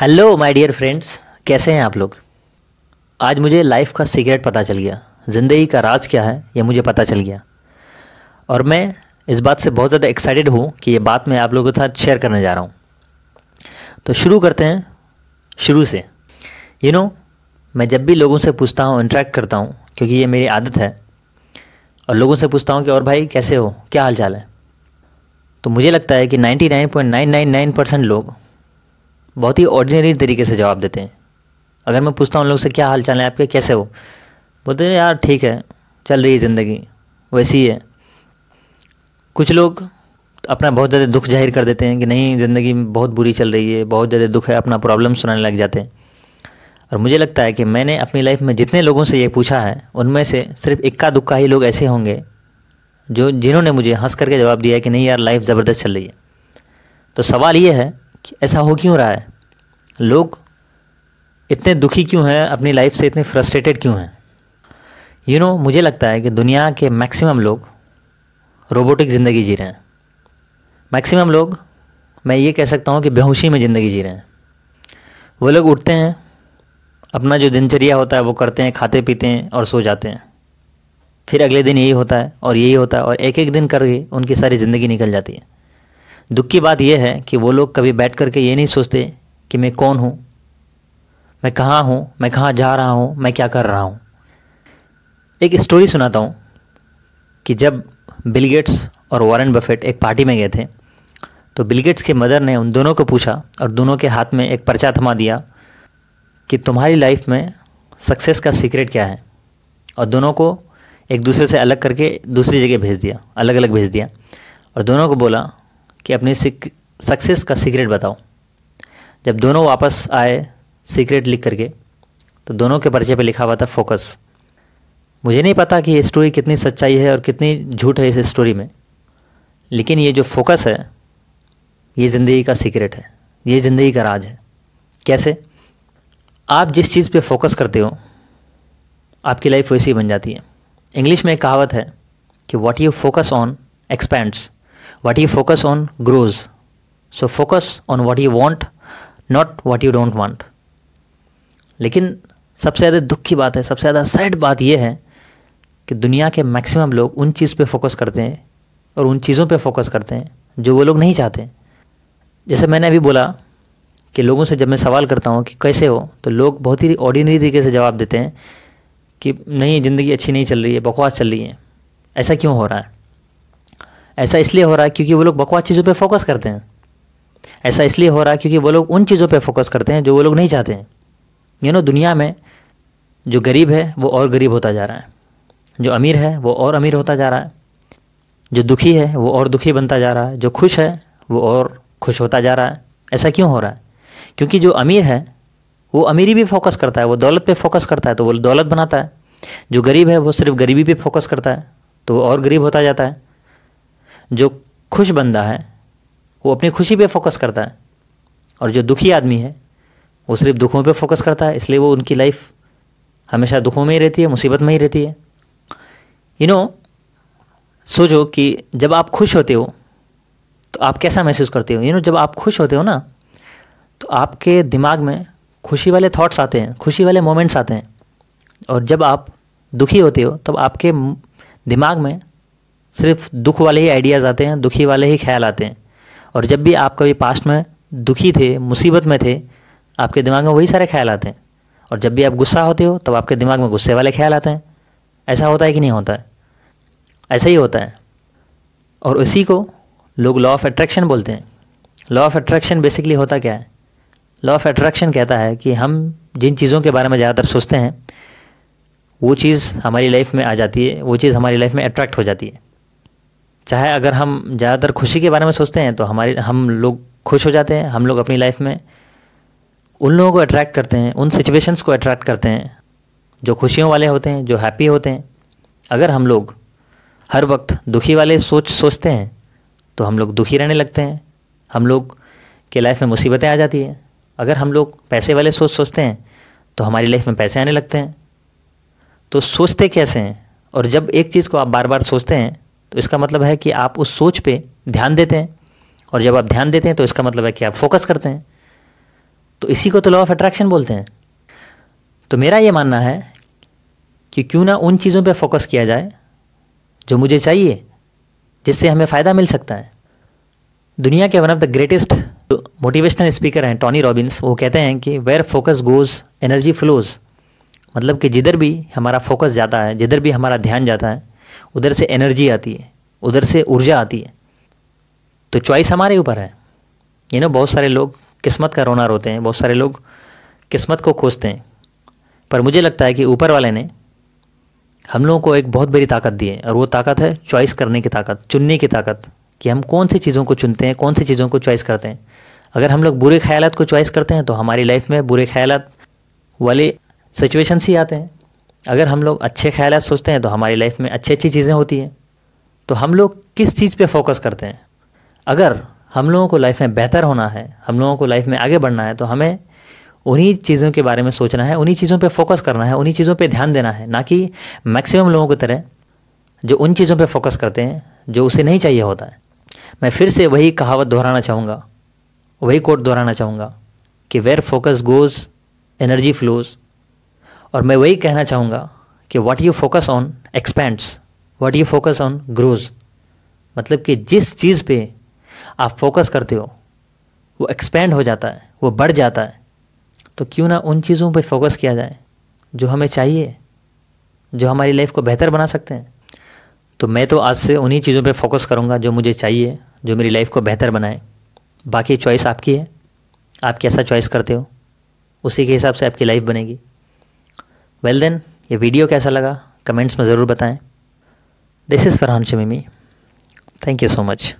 Hello my dear friends कैसे हैं आप लोग? आज मुझे लाइफ का सीक्रेट पता चल गया। ज़िंदगी का राज क्या है ये मुझे पता चल गया। और मैं इस बात से बहुत ज़्यादा एक्साइटेड हूँ कि ये बात मैं आप लोगों के साथ शेयर करने जा रहा हूँ। तो शुरू करते हैं शुरू से। यू you नो know, मैं जब भी लोगों से पूछता हूँ इंटरेक्ट करता हूँ क्योंकि ये मेरी आदत है और लोगों से पूछता हूँ कि और भाई कैसे हो? क्या हाल चाल है? तो मुझे लगता है कि 99.999 परसेंट लोग बहुत ही ऑर्डिनरी तरीके से जवाब देते हैं। अगर मैं पूछता हूँ उन लोग से, क्या हाल चाल है आपके? कैसे हो? बोलते हैं, यार, ठीक है, चल रही है ज़िंदगी, वैसी ही है। कुछ लोग अपना बहुत ज़्यादा दुख ज़ाहिर कर देते हैं कि नहीं, ज़िंदगी बहुत बुरी चल रही है, बहुत ज़्यादा दुख है, अपना प्रॉब्लम सुनाने लग जाते हैं। और मुझे लगता है कि मैंने अपनी लाइफ में जितने लोगों से ये पूछा है, उनमें से सिर्फ़ इक्का दुक्का ही लोग ऐसे होंगे, जो जिन्होंने मुझे हंस करके जवाब दिया है कि नहीं यार लाइफ ज़बरदस्त चल रही है। तो सवाल ये है ऐसा हो क्यों रहा है? लोग इतने दुखी क्यों हैं? अपनी लाइफ से इतने फ्रस्ट्रेटेड क्यों हैं? यू नो मुझे लगता है कि दुनिया के मैक्सिमम लोग रोबोटिक ज़िंदगी जी रहे हैं। मैक्सिमम लोग, मैं ये कह सकता हूँ कि बेहोशी में ज़िंदगी जी रहे हैं। वो लोग उठते हैं, अपना जो दिनचर्या होता है वो करते हैं, खाते पीते हैं और सो जाते हैं। फिर अगले दिन यही होता है और यही होता है और एक एक दिन करके उनकी सारी ज़िंदगी निकल जाती है। दुख की बात यह है कि वो लोग कभी बैठ करके ये नहीं सोचते कि मैं कौन हूँ? मैं कहाँ हूँ? मैं कहाँ जा रहा हूँ? मैं क्या कर रहा हूँ? एक स्टोरी सुनाता हूँ कि जब बिल गेट्स और वॉरेन बफेट एक पार्टी में गए थे तो बिल गेट्स के मदर ने उन दोनों को पूछा और दोनों के हाथ में एक पर्चा थमा दिया कि तुम्हारी लाइफ में सक्सेस का सीक्रेट क्या है? और दोनों को एक दूसरे से अलग करके दूसरी जगह भेज दिया अलग अलग भेज दिया। और दोनों को बोला कि अपनी सक्सेस का सीक्रेट बताओ। जब दोनों वापस आए सीक्रेट लिख करके तो दोनों के परिचय पे लिखा हुआ था फोकस मुझे नहीं पता कि ये स्टोरी कितनी सच्चाई है और कितनी झूठ है इस स्टोरी में। लेकिन ये जो फोकस है, ये ज़िंदगी का सीक्रेट है। ये ज़िंदगी का राज है। कैसे? आप जिस चीज़ पे फोकस करते हो, आपकी लाइफ वैसी बन जाती है। इंग्लिश में एक कहावत है कि what you focus on expands what you focus on grows. So, focus on what you want, not what you don't want. लेकिन सबसे ज़्यादा दुख की बात है, सबसे ज़्यादा सैड बात यह है कि दुनिया के मैक्सिमम लोग उन चीज़ पे फोकस करते हैं और उन चीज़ों पे फोकस करते हैं जो वो लोग नहीं चाहते। जैसे मैंने अभी बोला कि लोगों से जब मैं सवाल करता हूँ कि कैसे हो तो लोग बहुत ही ऑर्डिनरी तरीके से जवाब देते हैं कि नहीं, ज़िंदगी अच्छी नहीं चल रही है, बकवास चल रही है। ऐसा क्यों हो रहा है? ऐसा इसलिए हो रहा है क्योंकि वो लोग बकवास चीज़ों पर फोकस करते हैं। ऐसा इसलिए हो रहा है क्योंकि वो लोग उन चीज़ों पर फोकस करते हैं जो वो लोग नहीं चाहते हैं। यू नो दुनिया में जो गरीब है, वो और गरीब होता जा रहा है। जो अमीर है, वो और अमीर होता जा रहा है। जो दुखी है, वो और दुखी बनता जा रहा है। जो खुश है, वो और खुश होता जा रहा है। ऐसा क्यों हो रहा है? क्योंकि जो अमीर है, वो अमीरी भी फोकस करता है, वो दौलत पे फोकस करता है तो वो दौलत बनाता है। जो गरीब है, वो सिर्फ़ गरीबी पे फोकस करता है तो वो और गरीब होता जाता है। जो खुश बंदा है, वो अपनी खुशी पे फोकस करता है। और जो दुखी आदमी है, वो सिर्फ़ दुखों पे फोकस करता है, इसलिए वो उनकी लाइफ हमेशा दुखों में ही रहती है, मुसीबत में ही रहती है। यू नो सोचो कि जब आप खुश होते हो तो आप कैसा महसूस करते हो? यू नो जब आप खुश होते हो ना तो आपके दिमाग में खुशी वाले थॉट्स आते हैं, खुशी वाले मोमेंट्स आते हैं। और जब आप दुखी होते हो, तब आपके दिमाग में सिर्फ़ दुख वाले ही आइडियाज़ आते हैं, दुखी वाले ही ख्याल आते हैं। और जब भी आप कभी पास्ट में दुखी थे, मुसीबत में थे, आपके दिमाग में वही सारे ख्याल आते हैं। और जब भी आप गुस्सा होते हो, तब आपके दिमाग में गुस्से वाले ख्याल आते हैं। ऐसा होता है कि नहीं होता है? ऐसा ही होता है। और उसी को लोग लॉ ऑफ़ अट्रैक्शन बोलते हैं। लॉ ऑफ़ अट्रैक्शन बेसिकली होता क्या है? लॉ ऑफ़ अट्रैक्शन कहता है कि हम जिन चीज़ों के बारे में ज़्यादातर सोचते हैं, वो चीज़ हमारी लाइफ में आ जाती है, वो चीज़ हमारी लाइफ में अट्रैक्ट हो जाती है। चाहे अगर हम ज़्यादातर खुशी के बारे में सोचते हैं तो हमारी, हम लोग खुश हो जाते हैं, हम लोग अपनी लाइफ में उन लोगों को अट्रैक्ट करते हैं, उन सिचुएशंस को अट्रैक्ट करते हैं, जो खुशियों वाले होते हैं, जो हैप्पी होते हैं। अगर हम लोग हर वक्त दुखी वाले सोच, सोचते हैं तो हम लोग दुखी रहने लगते हैं। हम लोग के लाइफ में मुसीबतें आ जाती हैं। अगर हम लोग पैसे वाले सोच, सोचते हैं तो हमारी लाइफ में पैसे आने लगते हैं। तो सोचते कैसे हैं? और जब एक चीज़ को आप बार बार सोचते हैं तो इसका मतलब है कि आप उस सोच पे ध्यान देते हैं, और जब आप ध्यान देते हैं तो इसका मतलब है कि आप फोकस करते हैं। तो इसी को तो लॉ ऑफ़ अट्रैक्शन बोलते हैं। तो मेरा ये मानना है कि क्यों ना उन चीज़ों पे फोकस किया जाए जो मुझे चाहिए, जिससे हमें फ़ायदा मिल सकता है। दुनिया के one of the greatest motivational speaker हैं टॉनी रॉबिन्स वो कहते हैं कि where focus goes energy flows मतलब कि जिधर भी हमारा फोकस जाता है, जिधर भी हमारा ध्यान जाता है उधर से एनर्जी आती है, उधर से ऊर्जा आती है। तो चॉइस हमारे ऊपर है। ये ना बहुत सारे लोग किस्मत का रोना रोते हैं, बहुत सारे लोग किस्मत को खोजते हैं। पर मुझे लगता है कि ऊपर वाले ने हम लोगों को एक बहुत बड़ी ताकत दी है, और वो ताकत है चॉइस करने की ताकत, चुनने की ताकत, कि हम कौन सी चीज़ों को चुनते हैं, कौन सी चीज़ों को चॉइस करते हैं। अगर हम लोग बुरे ख्याल को चॉइस करते हैं तो हमारी लाइफ में बुरे ख्याल वाले सिचुएशंस ही आते हैं। अगर हम लोग अच्छे ख्याल सोचते हैं तो हमारी लाइफ में अच्छी अच्छी चीज़ें होती हैं। तो हम लोग किस चीज़ पे फोकस करते हैं? अगर हम लोगों को लाइफ में बेहतर होना है, हम लोगों को लाइफ में आगे बढ़ना है तो हमें उन्हीं चीज़ों के बारे में सोचना है, उन्हीं चीज़ों पे फोकस करना है, उन्हीं चीज़ों पे ध्यान देना है, ना कि मैक्सिमम लोगों की तरह जो उन चीज़ों पे फोकस करते हैं, जो उसे नहीं चाहिए होता है। मैं फिर से वही कहावत दोहराना चाहूँगा, वही कोट दोहराना चाहूँगा कि where focus goes energy flows और मैं वही कहना चाहूँगा कि what you focus on expands what you focus on grows मतलब कि जिस चीज़ पे आप फोकस करते हो, वो एक्सपेंड हो जाता है, वो बढ़ जाता है। तो क्यों ना उन चीज़ों पे फोकस किया जाए, जो हमें चाहिए, जो हमारी लाइफ को बेहतर बना सकते हैं। तो मैं तो आज से उन्हीं चीज़ों पे फोकस करूँगा जो मुझे चाहिए, जो मेरी लाइफ को बेहतर बनाए। बाकी चॉइस आपकी है। आप कैसा चॉइस करते हो, उसी के हिसाब से आपकी लाइफ बनेगी। वेल देन ये वीडियो कैसा लगा? कमेंट्स में ज़रूर बताएँ। This is Farhan Shamimi thank you so much